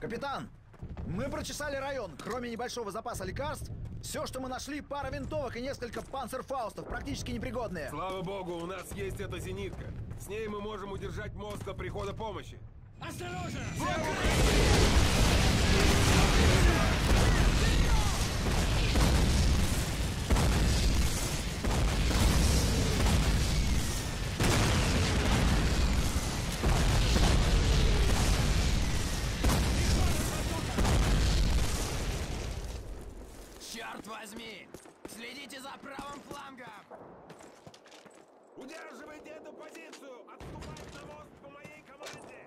Капитан, мы прочесали район. Кроме небольшого запаса лекарств, все, что мы нашли, пара винтовок и несколько панцерфаустов, практически непригодные. Слава богу, у нас есть эта зенитка. С ней мы можем удержать мост до прихода помощи. Осторожно! Черт возьми! Следите за правым флангом! Удерживайте эту позицию! Отступать на мост по моей команде!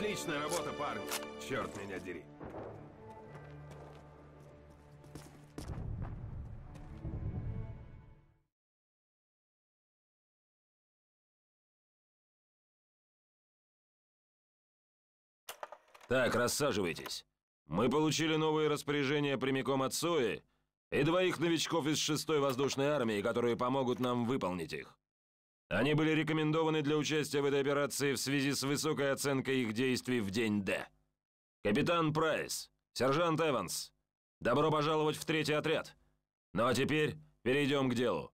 Отличная работа, парни. Черт меня дери. Так, рассаживайтесь. Мы получили новые распоряжения прямиком от СОИ и двоих новичков из 6-й воздушной армии, которые помогут нам выполнить их. Они были рекомендованы для участия в этой операции в связи с высокой оценкой их действий в день Д. Капитан Прайс, сержант Эванс, добро пожаловать в третий отряд. Ну а теперь перейдем к делу.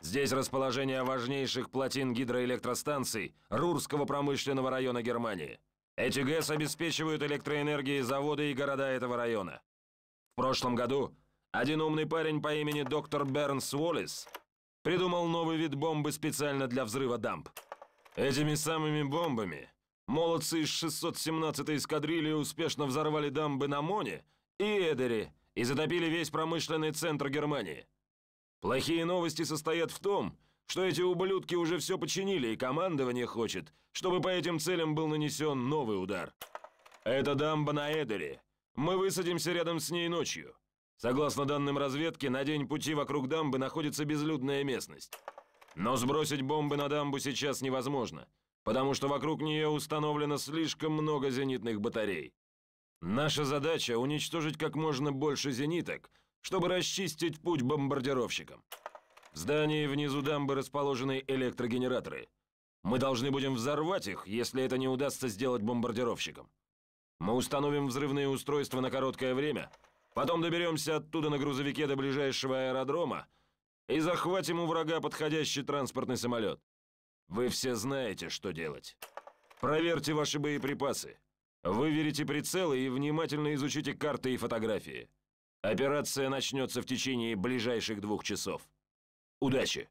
Здесь расположение важнейших плотин гидроэлектростанций Рурского промышленного района Германии. Эти ГЭС обеспечивают электроэнергией заводы и города этого района. В прошлом году один умный парень по имени доктор Бернс Уоллес придумал новый вид бомбы специально для взрыва дамб. Этими самыми бомбами молодцы из 617-й эскадрильи успешно взорвали дамбы на Моне и Эдере и затопили весь промышленный центр Германии. Плохие новости состоят в том, что эти ублюдки уже все починили, и командование хочет, чтобы по этим целям был нанесен новый удар. Это дамба на Эдере. Мы высадимся рядом с ней ночью. Согласно данным разведки, на день пути вокруг дамбы находится безлюдная местность. Но сбросить бомбы на дамбу сейчас невозможно, потому что вокруг нее установлено слишком много зенитных батарей. Наша задача — уничтожить как можно больше зениток, чтобы расчистить путь бомбардировщикам. В здании внизу дамбы расположены электрогенераторы. Мы должны будем взорвать их, если это не удастся сделать бомбардировщикам. Мы установим взрывные устройства на короткое время — Потом доберемся оттуда на грузовике до ближайшего аэродрома и захватим у врага подходящий транспортный самолет. Вы все знаете, что делать. Проверьте ваши боеприпасы. Выверите прицелы и внимательно изучите карты и фотографии. Операция начнется в течение ближайших двух часов. Удачи!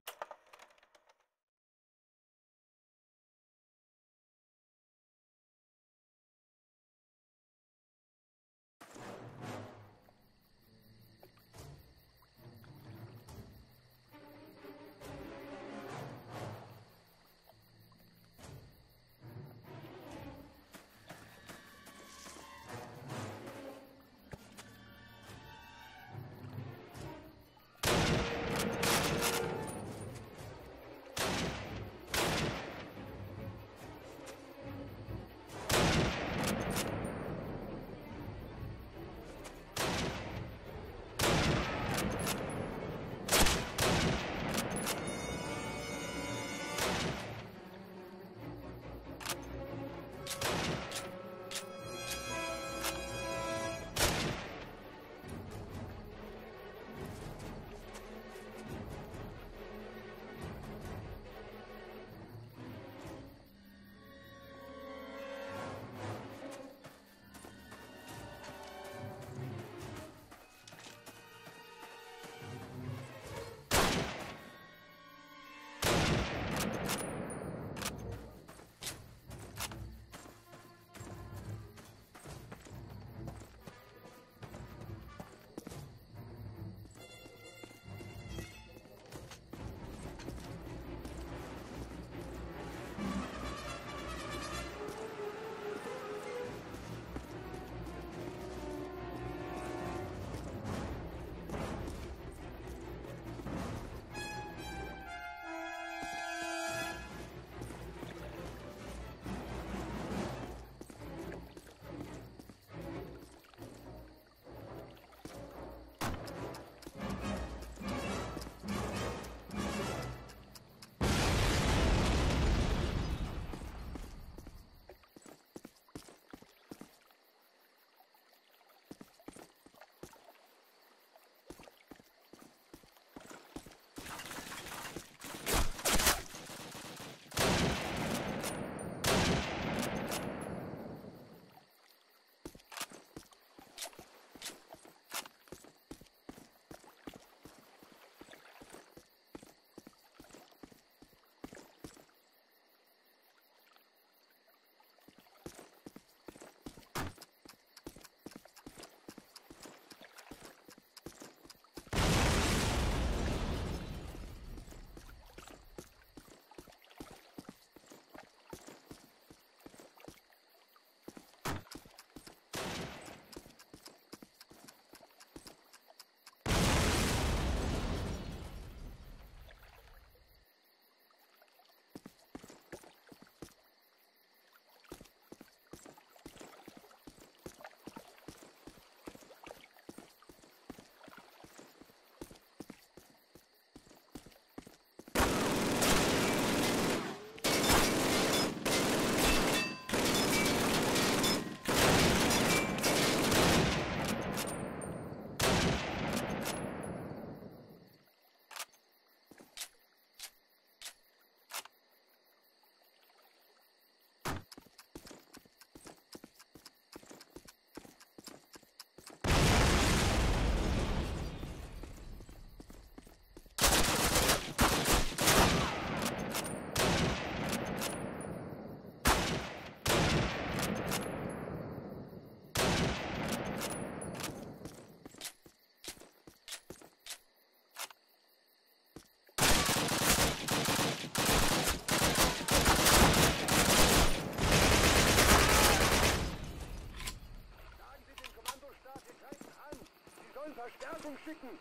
Verstärkung schicken.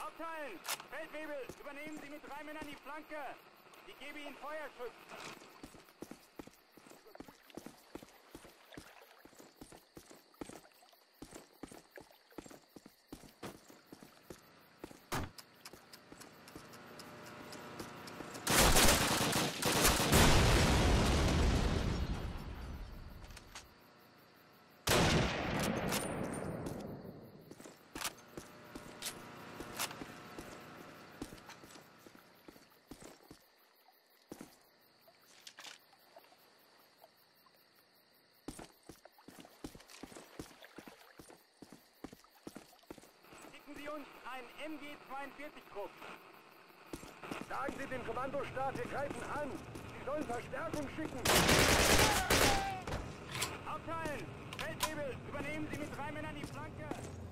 Aufteilen! Feldwebel, übernehmen Sie mit drei Männern die Flanke. Ich gebe Ihnen Feuerschutz. Uns einen MG-42-Trupp. Sagen Sie dem Kommandostab, wir greifen an. Sie sollen Verstärkung schicken. Aufteilen! Feldwebel, übernehmen Sie mit drei Männern die Flanke.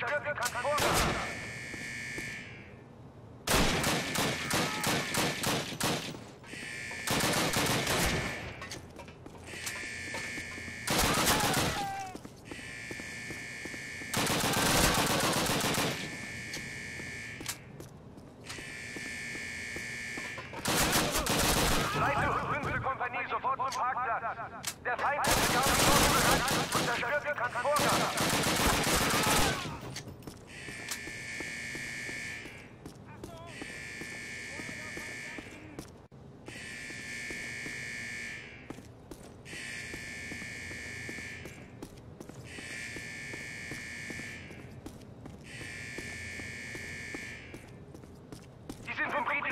Transcription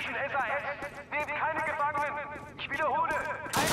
britischen SAS. Nehmt keine Gefangenen. Ich wiederhole, keine